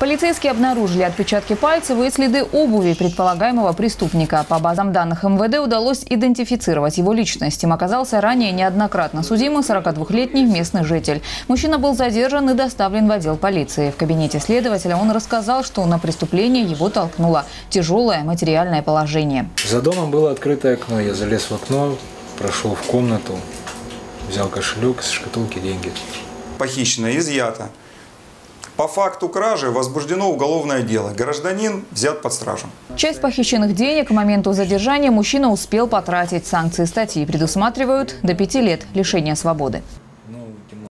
Полицейские обнаружили отпечатки пальцев и следы обуви предполагаемого преступника. По базам данных МВД удалось идентифицировать его личность. Им оказался ранее неоднократно судимый 42-летний местный житель. Мужчина был задержан и доставлен в отдел полиции. В кабинете следователя он рассказал, что на преступление его толкнуло тяжелое материальное положение. За домом было открытое окно. Я залез в окно, прошел в комнату, взял кошелек, с шкатулки деньги. Похищено, изъято. По факту кражи возбуждено уголовное дело. Гражданин взят под стражу. Часть похищенных денег к моменту задержания мужчина успел потратить. Санкции статьи предусматривают до пяти лет лишения свободы.